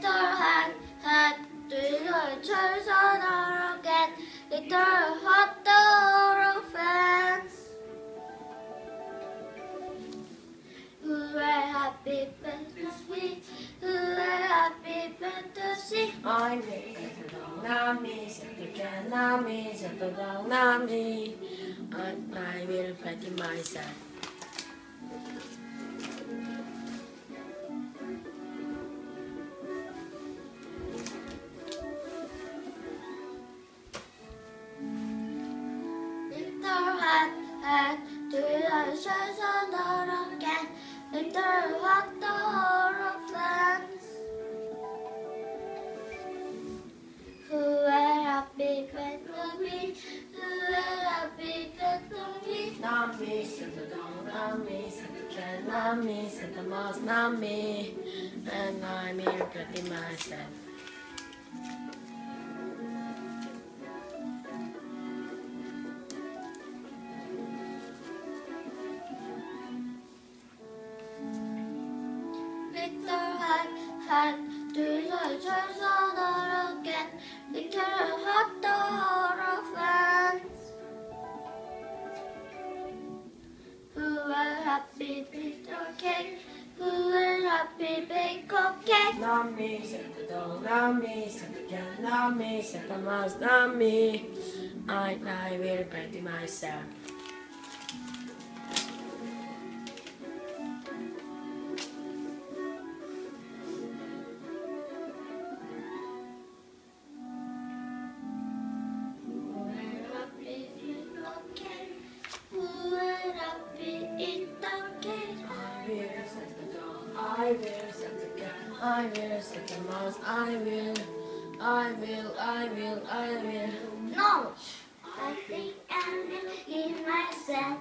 little hand had little chairs on our get little hot door fans. Who were happy to happy to. I will fight in Nami, and myself. hand to the shores of the again, into what the horror plans. Who will happy pet will be? Who will happy pet will be? Not me, said the dog, not me, said the trend, not me, said the mouse, not me. And I'm here pretty myself. hat, hat, do the 철선하러 get little hot dog fans. Hooray, happy little cake, hooray, happy bake cake. Nami, set the dog, Nami, set the can, Nami, set the mouse, Nami. And I will pet myself. I will the cat, I will set the mouse, I will, I will, I will, I will. No, I think I will give myself.